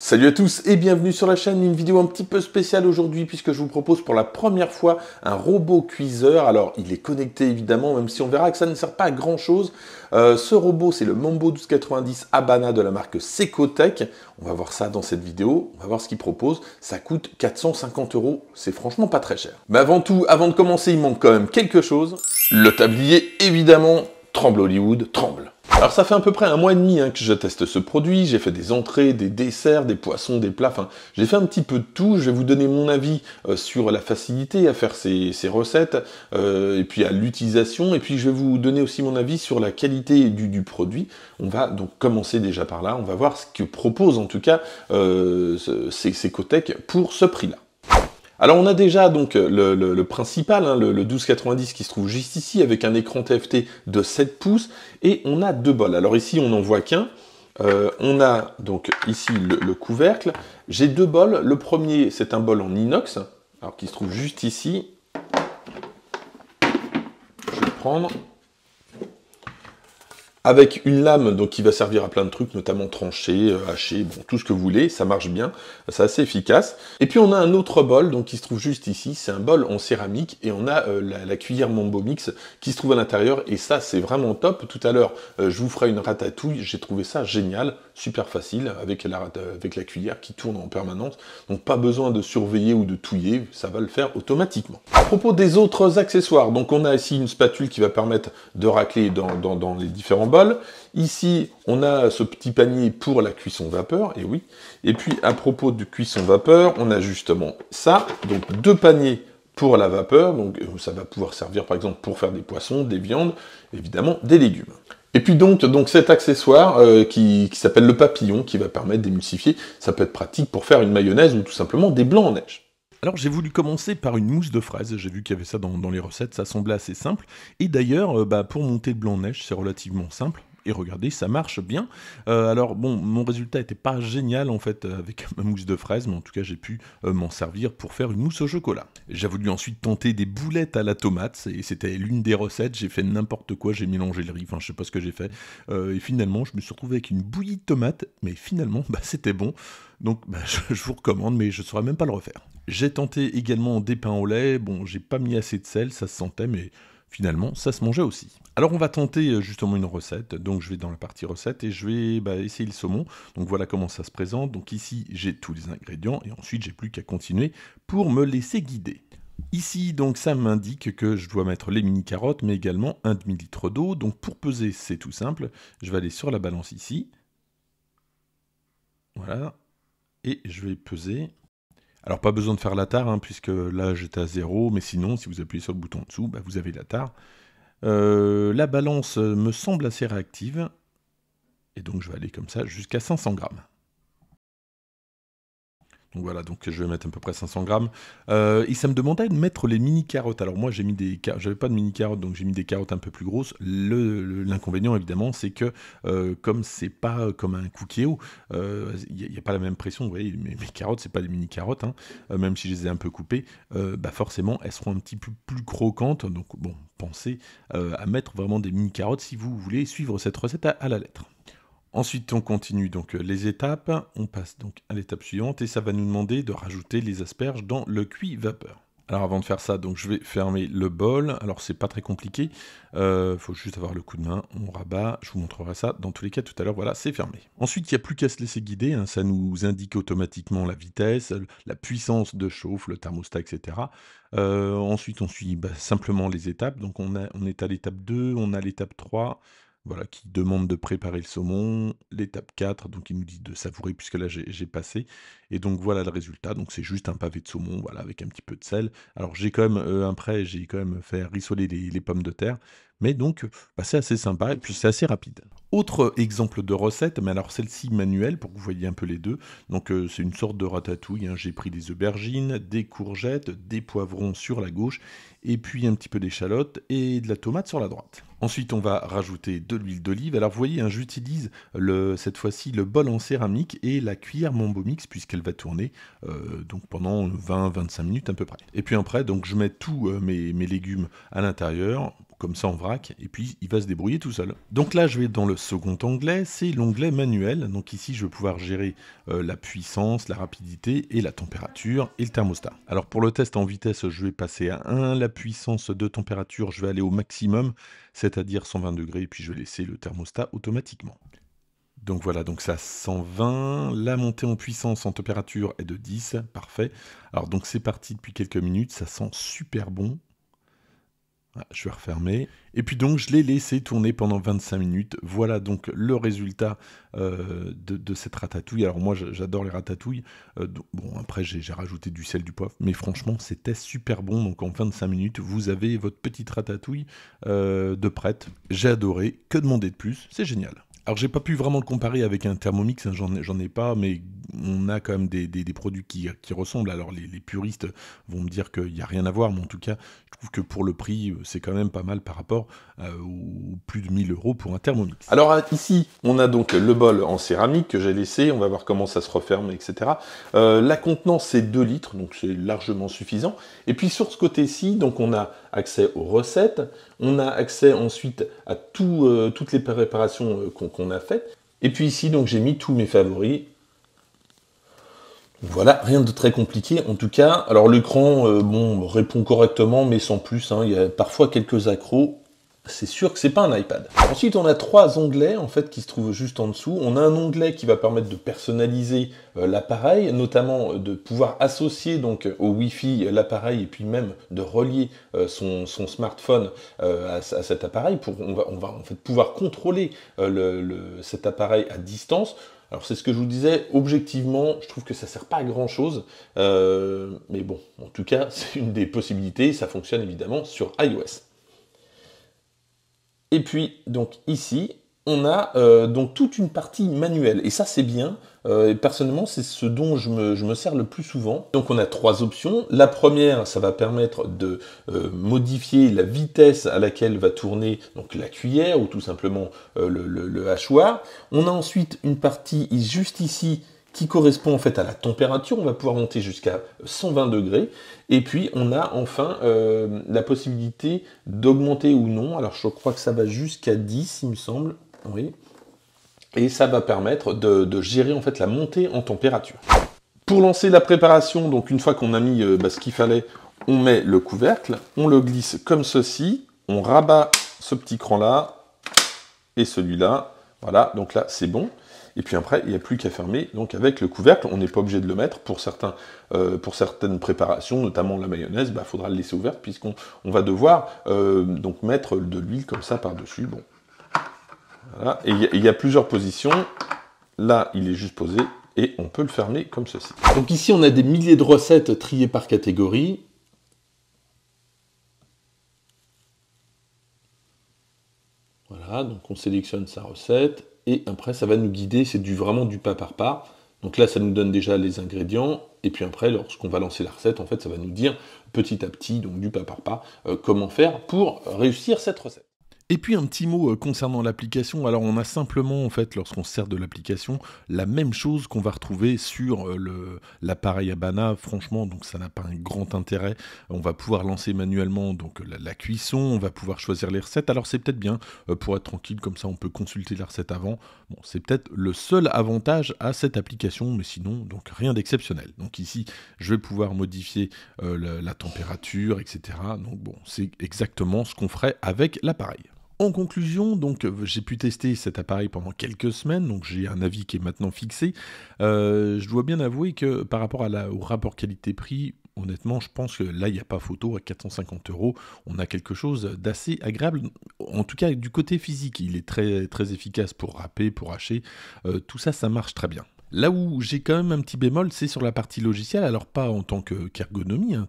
Salut à tous et bienvenue sur la chaîne, une vidéo un petit peu spéciale aujourd'hui puisque je vous propose pour la première fois un robot cuiseur. Alors il est connecté évidemment même si on verra que ça ne sert pas à grand chose. Euh, ce robot c'est le Mambo 1290 Habana de la marque Secotech. On va voir ça dans cette vidéo, on va voir ce qu'il propose. Ça coûte 450 euros, c'est franchement pas très cher. Mais avant tout, avant de commencer il manque quand même quelque chose. Le tablier évidemment, tremble Hollywood, tremble. Alors ça fait à peu près un mois et demi hein, que je teste ce produit, j'ai fait des entrées, des desserts, des poissons, des plats, enfin j'ai fait un petit peu de tout, je vais vous donner mon avis euh, sur la facilité à faire ces, recettes, euh, et puis à l'utilisation, et puis je vais vous donner aussi mon avis sur la qualité du, produit. On va donc commencer déjà par là, on va voir ce que propose en tout cas euh, ces, ces pour ce prix-là. Alors on a déjà donc le, principal, hein, le, 1290 qui se trouve juste ici avec un écran TFT de 7 pouces et on a deux bols. Alors ici on n'en voit qu'un. Euh, on a donc ici le, couvercle. J'ai deux bols. Le premier c'est un bol en inox, alors qui se trouve juste ici. Je vais prendre avec une lame donc qui va servir à plein de trucs, notamment trancher, euh, hacher, bon, tout ce que vous voulez, ça marche bien, c'est assez efficace. Et puis on a un autre bol donc qui se trouve juste ici, c'est un bol en céramique et on a euh, la, cuillère Mambo Mix qui se trouve à l'intérieur et ça c'est vraiment top. Tout à l'heure euh, je vous ferai une ratatouille, j'ai trouvé ça génial, super facile avec la, avec la cuillère qui tourne en permanence, donc pas besoin de surveiller ou de touiller, ça va le faire automatiquement. À propos des autres accessoires, donc on a ici une spatule qui va permettre de racler dans, les différents Ici, on a ce petit panier pour la cuisson vapeur, et oui. Et puis, à propos de cuisson vapeur, on a justement ça, donc deux paniers pour la vapeur, donc euh, ça va pouvoir servir par exemple pour faire des poissons, des viandes, évidemment des légumes. Et puis donc, donc cet accessoire euh, qui, s'appelle le papillon, qui va permettre d'émulsifier, ça peut être pratique pour faire une mayonnaise ou tout simplement des blancs en neige. Alors j'ai voulu commencer par une mousse de fraise, j'ai vu qu'il y avait ça dans, les recettes, ça semblait assez simple. Et d'ailleurs, euh, bah, pour monter le blanc-neige, c'est relativement simple. Et regardez, ça marche bien. Euh, alors bon, mon résultat n'était pas génial en fait avec ma mousse de fraise, mais en tout cas j'ai pu euh, m'en servir pour faire une mousse au chocolat. J'ai voulu ensuite tenter des boulettes à la tomate, et c'était l'une des recettes, j'ai fait n'importe quoi, j'ai mélangé le riz, enfin je sais pas ce que j'ai fait. et finalement, je me suis retrouvé avec une bouillie de tomate, mais finalement, bah, c'était bon. Donc bah, je, vous recommande, mais je ne saurais même pas le refaire. J'ai tenté également des pains au lait. Bon, j'ai pas mis assez de sel, ça se sentait, mais finalement, ça se mangeait aussi. Alors on va tenter euh, justement une recette, donc je vais dans la partie recette et je vais bah, essayer le saumon. Donc voilà comment ça se présente. Donc ici j'ai tous les ingrédients et ensuite j'ai plus qu'à continuer pour me laisser guider. Ici donc ça m'indique que je dois mettre les mini carottes mais également un demi-litre d'eau. Donc pour peser c'est tout simple, je vais aller sur la balance ici. Voilà. Et je vais peser alors pas besoin de faire la tare, hein, puisque là j'étais à 0, mais sinon, si vous appuyez sur le bouton en dessous, bah, vous avez la tare. Euh, la balance me semble assez réactive, et donc je vais aller comme ça jusqu'à 500 grammes. Donc voilà, donc je vais mettre à peu près 500 grammes. Euh, et ça me demandait de mettre les mini carottes. Alors moi j'ai mis des, j'avais pas de mini carottes, donc j'ai mis des carottes un peu plus grosses. L'inconvénient évidemment, c'est que euh, comme c'est pas comme un cookie il n'y a, pas la même pression. Vous voyez, mes, mes carottes c'est pas des mini carottes, hein. euh, même si je les ai un peu coupées, bah forcément elles seront un petit peu plus croquantes. Donc bon, pensez à mettre vraiment des mini carottes si vous voulez suivre cette recette à la lettre. Ensuite, on continue donc euh, les étapes. On passe donc à l'étape suivante et ça va nous demander de rajouter les asperges dans le cuit vapeur. Alors avant de faire ça, je vais fermer le bol. Alors c'est pas très compliqué. Il euh, faut juste avoir le coup de main. On rabat. Je vous montrerai ça. Dans tous les cas, tout à l'heure, voilà, c'est fermé. Ensuite, il n'y a plus qu'à se laisser guider. Hein. Ça nous indique automatiquement la vitesse, la puissance de chauffe, le thermostat, etc. Euh, ensuite, on suit bah, simplement les étapes. Donc on, on est à l'étape 2, on a l'étape 3 voilà, qui demande de préparer le saumon. L'étape 4, donc il nous dit de savourer puisque là j'ai passé. Et donc voilà le résultat. Donc c'est juste un pavé de saumon, voilà, avec un petit peu de sel. Alors j'ai quand même, euh, après, j'ai quand même fait rissoler les, pommes de terre. Mais donc, bah, c'est assez sympa et puis c'est assez rapide. Autre exemple de recette, mais alors celle-ci manuelle pour que vous voyez un peu les deux. Donc euh, c'est une sorte de ratatouille. Hein. J'ai pris des aubergines, des courgettes, des poivrons sur la gauche et puis un petit peu d'échalote et de la tomate sur la droite. Ensuite, on va rajouter de l'huile d'olive. Alors, vous voyez, hein, j'utilise cette fois-ci le bol en céramique et la cuillère Mambo Mix va tourner euh, donc pendant 20-25 minutes à peu près. Et puis après, donc je mets tous euh, mes, légumes à l'intérieur comme ça en vrac, et puis il va se débrouiller tout seul. Donc là, je vais dans le second onglet, c'est l'onglet manuel. Donc ici, je vais pouvoir gérer euh, la puissance, la rapidité et la température et le thermostat. Alors pour le test en vitesse, je vais passer à 1, la puissance de température, je vais aller au maximum, c'est-à-dire 120 degrés, et puis je vais laisser le thermostat automatiquement. Donc voilà, donc ça 120. La montée en puissance en température est de 10. Parfait. Alors donc c'est parti depuis quelques minutes. Ça sent super bon. Ah, je vais refermer. Et puis donc je l'ai laissé tourner pendant 25 minutes. Voilà donc le résultat euh, de, cette ratatouille. Alors moi j'adore les ratatouilles. Euh, bon après j'ai rajouté du sel, du poivre. Mais franchement c'était super bon. Donc en 25 minutes vous avez votre petite ratatouille euh, de prête. J'ai adoré. Que demander de plus? C'est génial. Alors j'ai pas pu vraiment le comparer avec un Thermomix, hein, j'en ai pas, mais on a quand même des, produits qui, ressemblent. Alors les, puristes vont me dire qu'il n'y a rien à voir, mais en tout cas, je trouve que pour le prix, c'est quand même pas mal par rapport euh, aux plus de 1000 euros pour un Thermomix. Alors euh, ici, on a donc le bol en céramique que j'ai laissé, on va voir comment ça se referme, etc. Euh, la contenance, c'est 2 litres, donc c'est largement suffisant. Et puis sur ce côté-ci, donc on a accès aux recettes, on a accès ensuite à toutes les préparations qu'on a faites. Et puis ici, donc j'ai mis tous mes favoris. Voilà, rien de très compliqué en tout cas. Alors l'écran, euh, bon, répond correctement, mais sans plus. Hein. Il y a parfois quelques accros. C'est sûr que c'est pas un iPad. Ensuite, on a trois onglets en fait qui se trouvent juste en dessous. On a un onglet qui va permettre de personnaliser euh, l'appareil, notamment euh, de pouvoir associer donc au Wi-Fi l'appareil et puis même de relier son, smartphone à, cet appareil. Pour, on, va, en fait pouvoir contrôler cet appareil à distance. Alors c'est ce que je vous disais, objectivement, je trouve que ça sert pas à grand chose, euh, mais bon, en tout cas, c'est une des possibilités, ça fonctionne évidemment sur iOS. Et puis, donc ici, on a euh, donc toute une partie manuelle. Et ça, c'est bien. Euh, personnellement, c'est ce dont je me, sers le plus souvent. Donc, on a trois options. La première, ça va permettre de euh, modifier la vitesse à laquelle va tourner donc, la cuillère ou tout simplement le, le, hachoir. On a ensuite une partie juste ici qui correspond en fait à la température. On va pouvoir monter jusqu'à 120 degrés. Et puis on a enfin la possibilité d'augmenter ou non. Alors je crois que ça va jusqu'à 10, il me semble. Oui. Et ça va permettre de, gérer en fait la montée en température. Pour lancer la préparation, donc une fois qu'on a mis euh, bah, ce qu'il fallait, on met le couvercle, on le glisse comme ceci, on rabat ce petit cran là et celui-là. Voilà, donc là c'est bon. Et puis après, il n'y a plus qu'à fermer. Donc avec le couvercle, on n'est pas obligé de le mettre. Pour, certains, euh, pour certaines préparations, notamment la mayonnaise, il bah, faudra le laisser ouvert puisqu'on on va devoir euh, donc mettre de l'huile comme ça par-dessus. Bon, et il y, a plusieurs positions. Là, il est juste posé et on peut le fermer comme ceci. Donc ici, on a des milliers de recettes triées par catégorie. Voilà, donc on sélectionne sa recette et après ça va nous guider, c'est du, vraiment du pas par pas. Donc là, ça nous donne déjà les ingrédients et puis après, lorsqu'on va lancer la recette, en fait, ça va nous dire petit à petit, donc du pas par pas, euh, comment faire pour réussir cette recette. Et puis un petit mot euh, concernant l'application. Alors on a simplement en fait lorsqu'on sert de l'application la même chose qu'on va retrouver sur euh, l'appareil Abana. Franchement donc ça n'a pas un grand intérêt. On va pouvoir lancer manuellement donc la, cuisson, on va pouvoir choisir les recettes. Alors c'est peut-être bien euh, pour être tranquille comme ça on peut consulter la recette avant. Bon c'est peut-être le seul avantage à cette application mais sinon donc rien d'exceptionnel. Donc ici je vais pouvoir modifier la, la température etc. Donc bon c'est exactement ce qu'on ferait avec l'appareil. En conclusion, donc j'ai pu tester cet appareil pendant quelques semaines, donc j'ai un avis qui est maintenant fixé. Euh, je dois bien avouer que par rapport au rapport qualité-prix, honnêtement, je pense que là, il n'y a pas photo à 450 euros. On a quelque chose d'assez agréable. En tout cas, du côté physique, il est très, très efficace pour râper, pour hacher. Euh, tout ça, ça marche très bien. Là où j'ai quand même un petit bémol, c'est sur la partie logicielle, alors pas en tant qu'ergonomie, hein,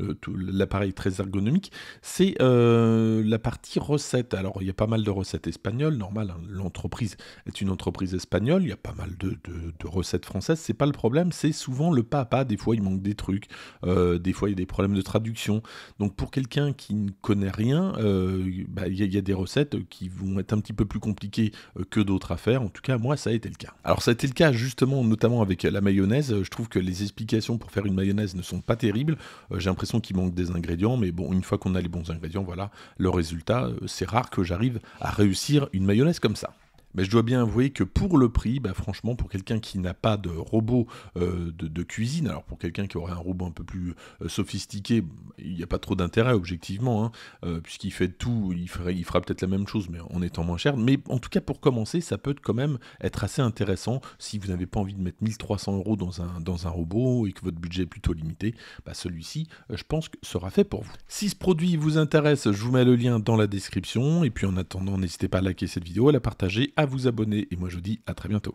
euh, l'appareil très ergonomique, c'est euh, la partie recette. Alors il y a pas mal de recettes espagnoles, normal, hein, l'entreprise est une entreprise espagnole, il y a pas mal de, recettes françaises, c'est pas le problème, c'est souvent le pas à pas, des fois il manque des trucs, euh, des fois il y a des problèmes de traduction. Donc pour quelqu'un qui ne connaît rien, bah, il y, a des recettes qui vont être un petit peu plus compliquées que d'autres à faire, en tout cas moi ça a été le cas. Alors ça a été le cas justement, notamment avec la mayonnaise, je trouve que les explications pour faire une mayonnaise ne sont pas terribles. J'ai l'impression qu'il manque des ingrédients, mais bon, une fois qu'on a les bons ingrédients, voilà, le résultat, c'est rare que j'arrive à réussir une mayonnaise comme ça. Mais je dois bien avouer que pour le prix, bah franchement, pour quelqu'un qui n'a pas de robot euh, de, cuisine, alors pour quelqu'un qui aurait un robot un peu plus euh, sophistiqué, il n'y a pas trop d'intérêt objectivement, hein, euh, puisqu'il fait tout, il, fera peut-être la même chose, mais en étant moins cher. Mais en tout cas, pour commencer, ça peut quand même être assez intéressant si vous n'avez pas envie de mettre 1300 euros dans un, dans un robot et que votre budget est plutôt limité. Bah celui-ci, je pense que sera fait pour vous. Si ce produit vous intéresse, je vous mets le lien dans la description. Et puis en attendant, n'hésitez pas à liker cette vidéo, à la partager, vous abonner et moi je vous dis à très bientôt.